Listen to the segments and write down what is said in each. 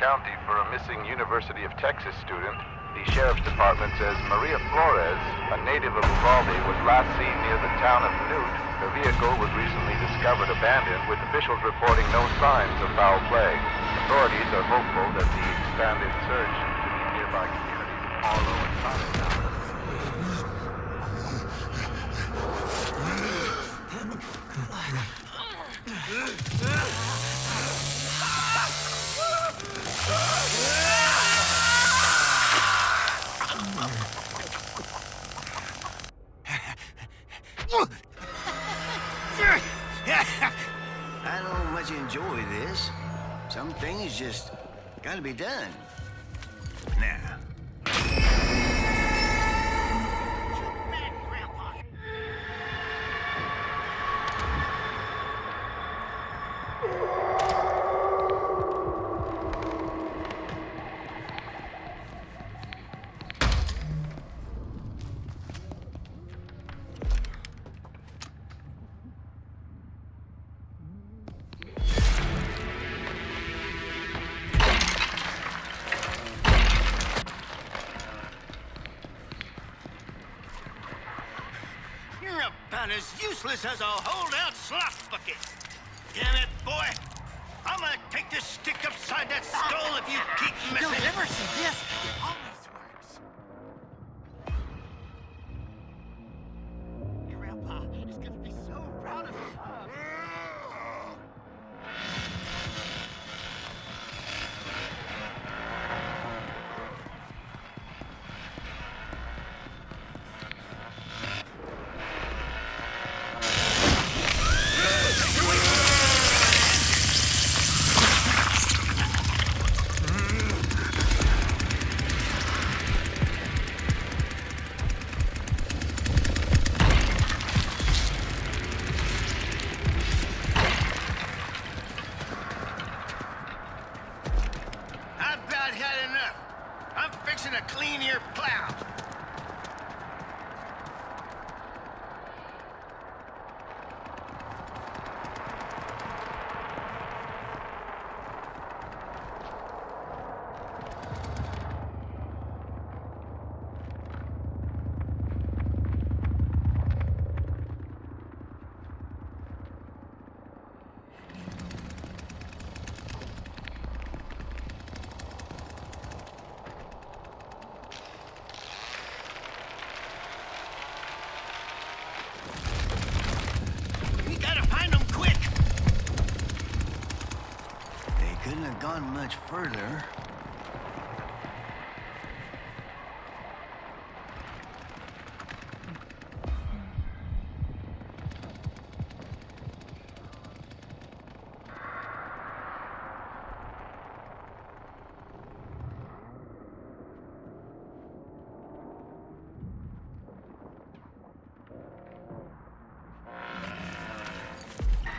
County for a missing University of Texas student. The Sheriff's Department says Maria Flores, a native of Uvalde, was last seen near the town of Newt. Her vehicle was recently discovered abandoned, with officials reporting no signs of foul play. Authorities are hopeful that the expanded search into the nearby communities of Harlow and Cottingtown I just gotta be done. Now. As useless as a holdout slop bucket. Damn it, boy. I'm gonna take this stick upside that skull if you keep messing. You'll never see this. Your plow. Gone much further.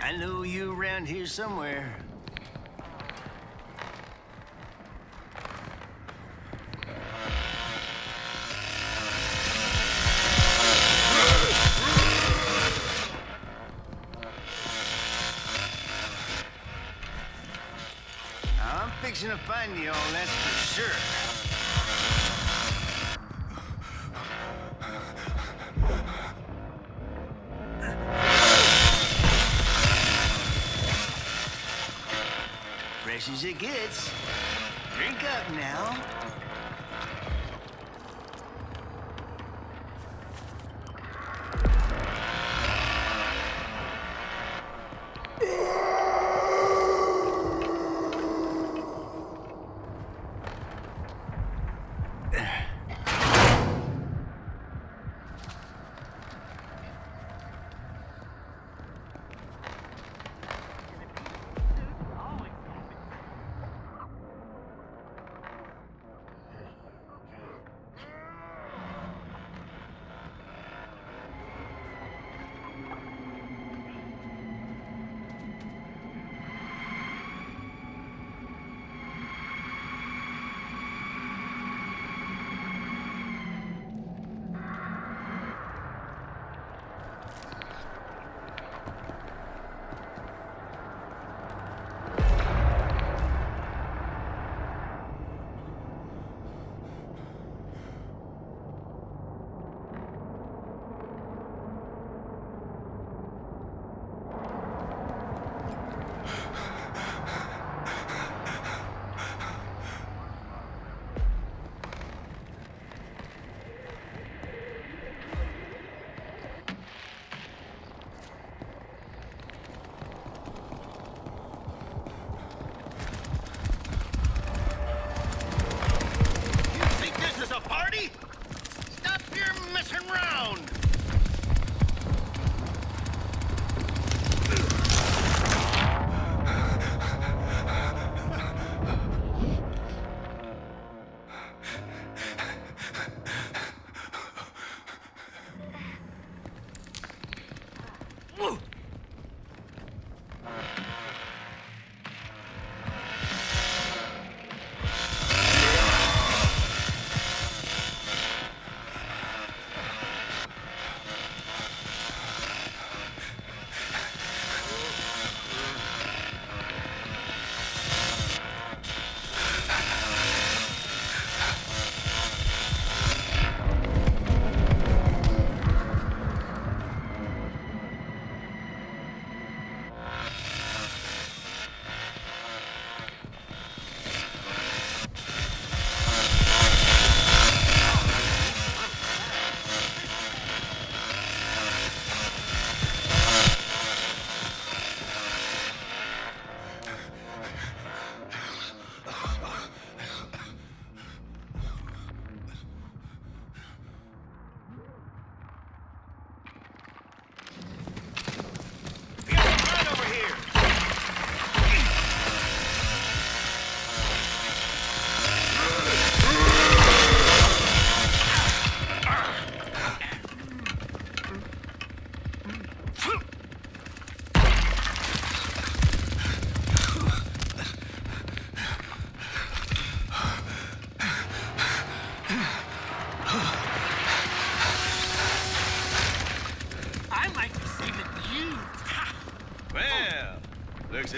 I know you around here somewhere. All, that's for sure. Fresh as it gets. Drink up now.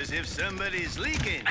As if somebody's leaking.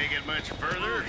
make it much further.